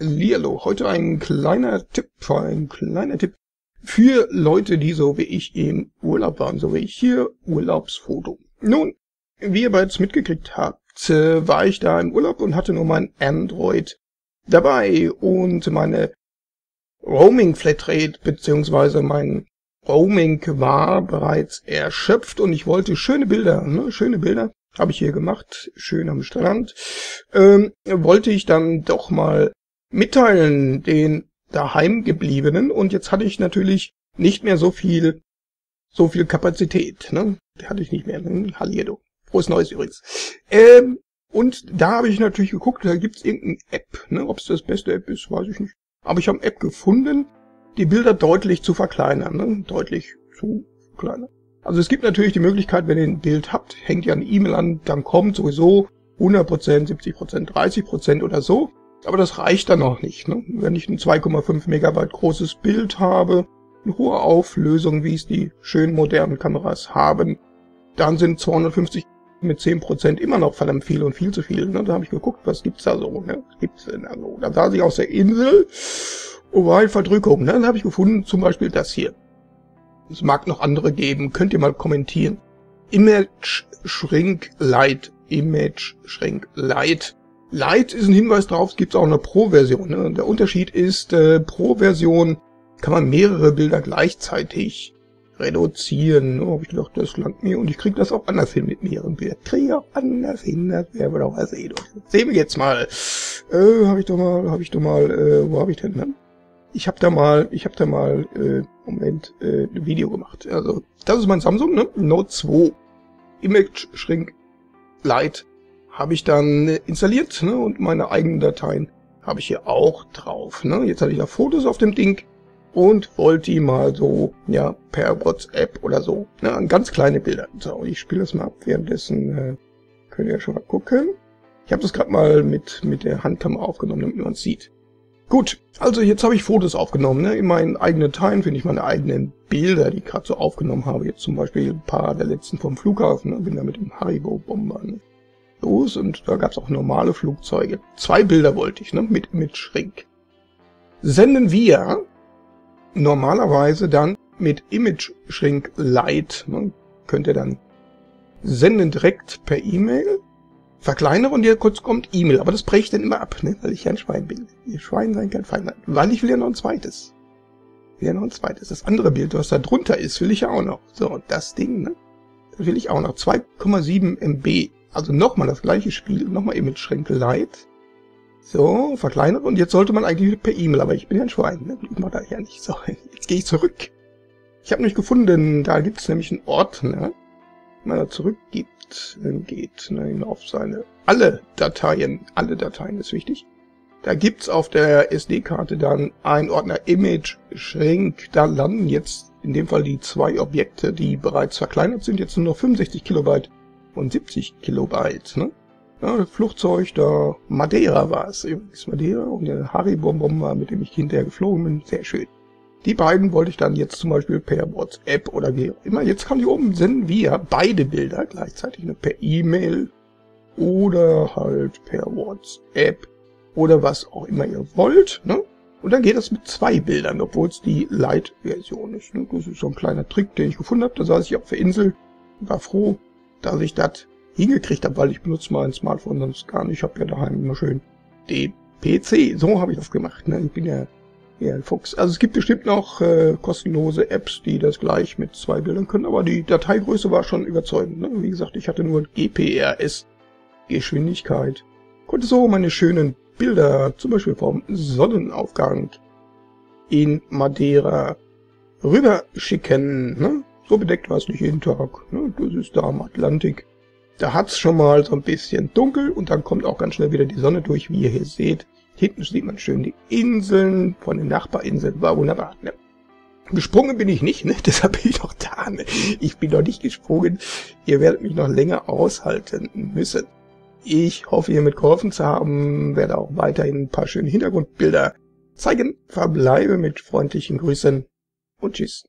Hallihallo, heute ein kleiner Tipp, ein kleiner Tipp für Leute, die so wie ich im Urlaub waren, so wie ich hier Urlaubsfoto. Nun, wie ihr bereits mitgekriegt habt, war ich da im Urlaub und hatte nur mein Android dabei und meine Roaming Flatrate beziehungsweise mein Roaming war bereits erschöpft und ich wollte schöne Bilder, ne, schöne Bilder habe ich hier gemacht, schön am Strand, ähm, wollte ich dann doch mal mitteilen den daheimgebliebenen und jetzt hatte ich natürlich nicht mehr so viel so viel Kapazität, ne? Hatte ich nicht mehr. Hm, Hallihallo. Frohes Neues übrigens. Ähm, und da habe ich natürlich geguckt, da gibt's irgendeine App, ne? Ob es das beste App ist, weiß ich nicht. Aber ich habe eine App gefunden, die Bilder deutlich zu verkleinern, ne? Deutlich zu verkleinern. Also es gibt natürlich die Möglichkeit, wenn ihr ein Bild habt, hängt ihr eine E-Mail an, dann kommt sowieso 100%, 70%, 30% oder so. Aber das reicht dann noch nicht. Ne? Wenn ich ein 2,5 Megabyte großes Bild habe, eine hohe Auflösung, wie es die schönen modernen Kameras haben, dann sind 250 mit 10% immer noch verdammt viel und viel zu viel. Ne? Da habe ich geguckt, was gibt's da so? Ne? Was gibt's denn da so? Da saß ich aus der Insel und war Verdrückung. Ne? Dann habe ich gefunden, zum Beispiel das hier. Es mag noch andere geben, könnt ihr mal kommentieren. Image Shrink Light. Image Shrink Light. Light ist ein Hinweis darauf, es gibt auch eine Pro-Version. Ne? Der Unterschied ist, äh, Pro-Version kann man mehrere Bilder gleichzeitig reduzieren. Ne? Habe ich gedacht, das langt mir und ich kriege das auch anders hin mit mehreren Bildern. Kriege auch anders hin, das werden wir doch mal sehen. Sehen wir jetzt mal. Äh, habe ich doch mal, habe ich doch mal, äh, wo habe ich denn, ne? Ich habe da mal, ich habe da mal, äh, Moment, äh, ein Video gemacht. Also, das ist mein Samsung, ne? Note 2. Image Shrink Light habe ich dann installiert ne, und meine eigenen Dateien habe ich hier auch drauf. Ne. Jetzt hatte ich da Fotos auf dem Ding und wollte die mal so, ja, per WhatsApp oder so, ne, ganz kleine Bilder. So, ich spiele das mal ab. Währenddessen äh, könnt ihr ja schon mal gucken. Ich habe das gerade mal mit, mit der Handkamera aufgenommen, damit man es sieht. Gut, also jetzt habe ich Fotos aufgenommen. Ne? In meinen eigenen Dateien finde ich meine eigenen Bilder, die ich gerade so aufgenommen habe. Jetzt zum Beispiel ein paar der letzten vom Flughafen. Ne? Bin da mit dem Haribo-Bomber. Ne? Los und da gab es auch normale Flugzeuge. Zwei Bilder wollte ich, ne, mit, mit Shrink. Senden wir normalerweise dann mit Image Shrink Lite, ne, könnt ihr dann senden direkt per E-Mail, verkleinere und hier kurz kommt E-Mail, aber das breche ich dann immer ab, ne, weil ich ja ein Schwein bin. Ihr Schwein sein kein Feind, weil ich will ja noch ein zweites. Ich will ja noch ein zweites. Das andere Bild, was da drunter ist, will ich ja auch noch. So, und das Ding, ne, das will ich auch noch. 2,7 MB also nochmal das gleiche Spiel, nochmal Image Schränke Light. So, verkleinere. Und jetzt sollte man eigentlich per E-Mail, aber ich bin ja ein Schwein, ne? Ich mach das ja nicht. So, jetzt gehe ich zurück. Ich habe nicht gefunden, da gibt es nämlich einen Ordner. Wenn man da zurückgibt, dann geht ne, auf seine alle Dateien, alle Dateien ist wichtig. Da gibt's auf der SD-Karte dann einen Ordner Image Shrink. Da landen jetzt in dem Fall die zwei Objekte, die bereits verkleinert sind, jetzt nur noch 65 Kilobyte und 70 Kilobyte. Ne? Ja, Flugzeug, da Madeira war es übrigens. Madeira und der Haribo-Bomber, mit dem ich hinterher geflogen bin, sehr schön. Die beiden wollte ich dann jetzt zum Beispiel per WhatsApp oder wie auch immer. Jetzt kann ich oben senden wir beide Bilder gleichzeitig, ne, per E-Mail oder halt per WhatsApp oder was auch immer ihr wollt. Ne? Und dann geht das mit zwei Bildern, obwohl es die Light-Version ist. Ne? Das ist so ein kleiner Trick, den ich gefunden habe. Da saß ich auf der Insel, war froh, dass ich das hingekriegt habe, weil ich benutze mein Smartphone sonst gar nicht. Ich habe ja daheim immer schön den PC. So habe ich das gemacht. Ne? Ich bin ja eher ein Fuchs. Also es gibt bestimmt noch äh, kostenlose Apps, die das gleich mit zwei Bildern können, aber die Dateigröße war schon überzeugend. Ne? Wie gesagt, ich hatte nur GPRS Geschwindigkeit. Konnte so meine schönen Bilder, zum Beispiel vom Sonnenaufgang in Madeira rüberschicken. Ne? So bedeckt war es nicht jeden Tag. Ne? Das ist da am Atlantik. Da hat's schon mal so ein bisschen dunkel und dann kommt auch ganz schnell wieder die Sonne durch, wie ihr hier seht. Hinten sieht man schön die Inseln von den Nachbarinseln. War wunderbar. Ne? Gesprungen bin ich nicht, ne? deshalb bin ich noch da. Ne? Ich bin noch nicht gesprungen. Ihr werdet mich noch länger aushalten müssen. Ich hoffe, ihr mitgeholfen zu haben. Werde auch weiterhin ein paar schöne Hintergrundbilder zeigen. Verbleibe mit freundlichen Grüßen und tschüss.